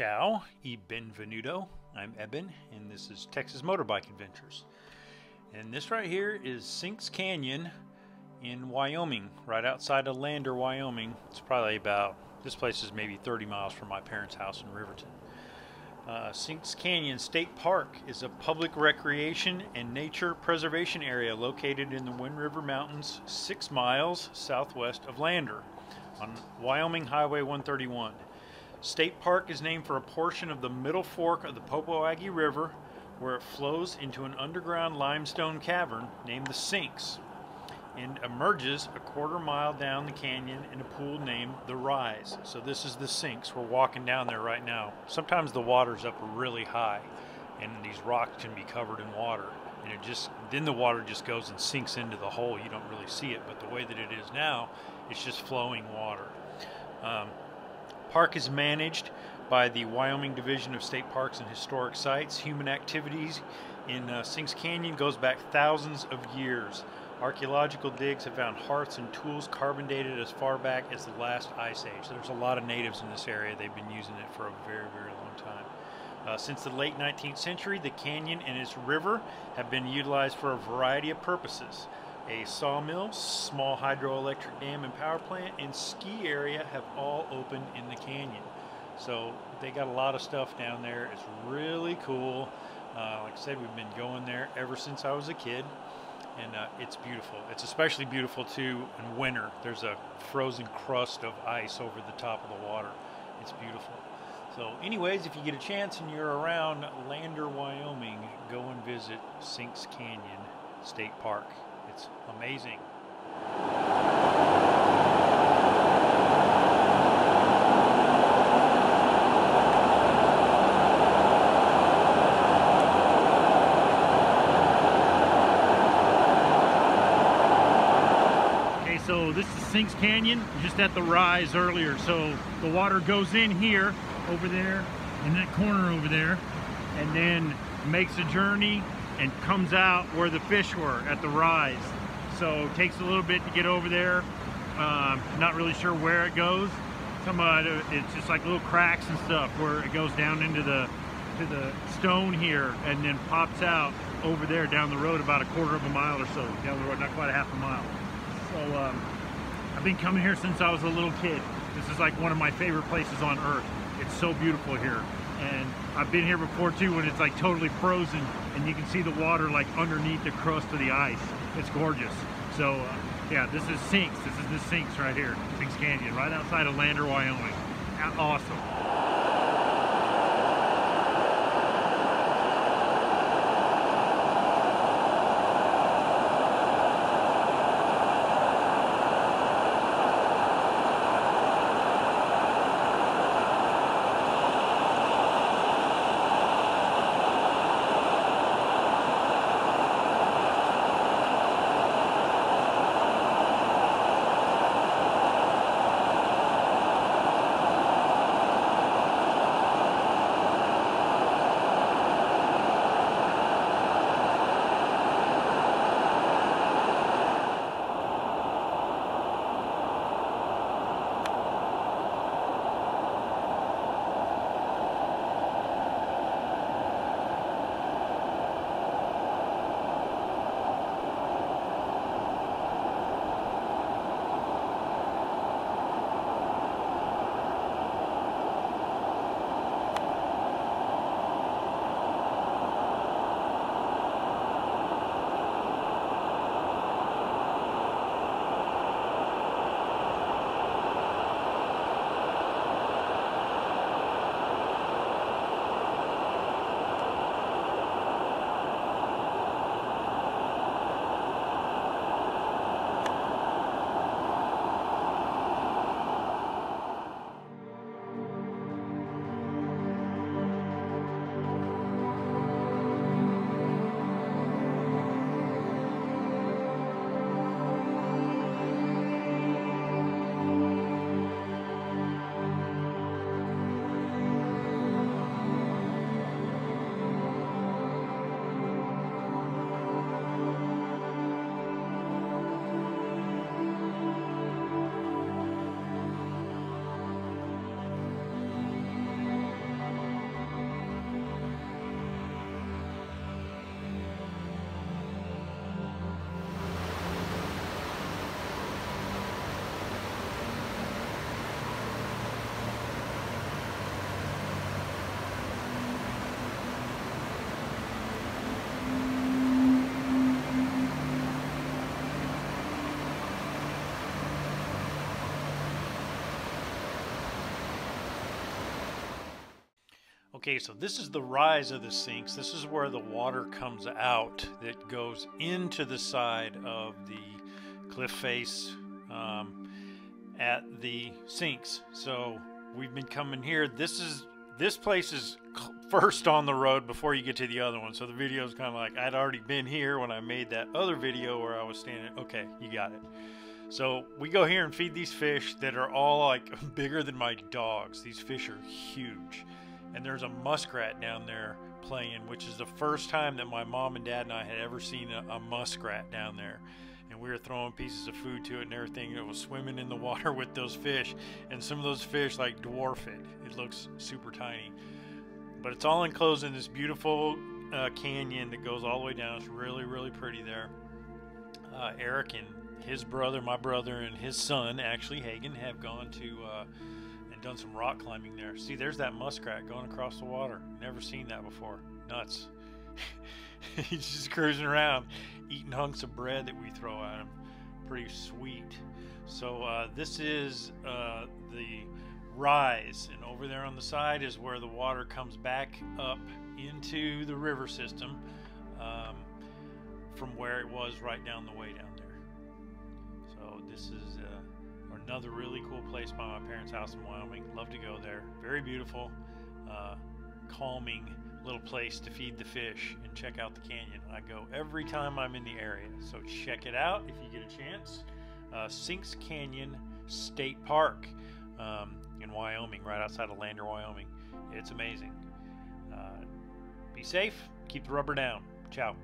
Ciao e benvenuto. I'm Eben, and this is Texas Motorbike Adventures. And this right here is Sinks Canyon in Wyoming, right outside of Lander, Wyoming. It's probably about, this place is maybe 30 miles from my parents' house in Riverton. Uh, Sinks Canyon State Park is a public recreation and nature preservation area located in the Wind River Mountains, six miles southwest of Lander on Wyoming Highway 131. State Park is named for a portion of the middle fork of the Popo-Agie River where it flows into an underground limestone cavern named the Sinks and emerges a quarter mile down the canyon in a pool named the Rise. So this is the Sinks. We're walking down there right now. Sometimes the water's up really high and these rocks can be covered in water and it just then the water just goes and sinks into the hole. You don't really see it, but the way that it is now, it's just flowing water. Um, Park is managed by the Wyoming Division of State Parks and Historic Sites. Human activities in uh, Sinks Canyon goes back thousands of years. Archaeological digs have found hearths and tools carbon dated as far back as the last ice age. So there's a lot of natives in this area. They've been using it for a very, very long time. Uh, since the late 19th century, the canyon and its river have been utilized for a variety of purposes a sawmill, small hydroelectric dam and power plant, and ski area have all opened in the canyon. So they got a lot of stuff down there. It's really cool. Uh, like I said, we've been going there ever since I was a kid, and uh, it's beautiful. It's especially beautiful too in winter. There's a frozen crust of ice over the top of the water. It's beautiful. So, anyways, if you get a chance and you're around Lander, Wyoming, go and visit Sinks Canyon State Park. It's amazing. Okay, so this is Sinks Canyon, just at the rise earlier. So the water goes in here, over there, in that corner over there, and then makes a journey and comes out where the fish were at the rise. So it takes a little bit to get over there. Um, not really sure where it goes. Some it's just like little cracks and stuff where it goes down into the to the stone here and then pops out over there down the road about a quarter of a mile or so down the road, not quite a half a mile. So um, I've been coming here since I was a little kid. This is like one of my favorite places on earth. It's so beautiful here. And I've been here before too when it's like totally frozen and you can see the water like underneath the crust of the ice. It's gorgeous. So uh, yeah, this is Sinks. This is the Sinks right here, Sinks Canyon, right outside of Lander, Wyoming. Awesome. Okay, so this is the rise of the sinks. This is where the water comes out that goes into the side of the cliff face um, at the sinks. So we've been coming here. This is this place is first on the road before you get to the other one. So the video is kind of like I'd already been here when I made that other video where I was standing. Okay, you got it. So we go here and feed these fish that are all like bigger than my dogs. These fish are huge. And there's a muskrat down there playing, which is the first time that my mom and dad and I had ever seen a, a muskrat down there and we were throwing pieces of food to it and everything. It was swimming in the water with those fish, and some of those fish like dwarf it. It looks super tiny, but it's all enclosed in this beautiful uh, canyon that goes all the way down. It's really, really pretty there. Uh, Eric and his brother, my brother, and his son, actually Hagen, have gone to uh, and done some rock climbing there. See, there's that muskrat going across the water. Never seen that before. Nuts. He's just cruising around, eating hunks of bread that we throw at him. Pretty sweet. So uh, this is uh, the rise, and over there on the side is where the water comes back up into the river system um, from where it was right down the way down there. So this is uh, another really cool place by my parents' house in Wyoming. Love to go there. Very beautiful, uh, calming little place to feed the fish and check out the canyon. I go every time I'm in the area, so check it out if you get a chance. Uh, Sinks Canyon State Park um, in Wyoming, right outside of Lander, Wyoming. It's amazing. Uh, be safe, keep the rubber down. Ciao.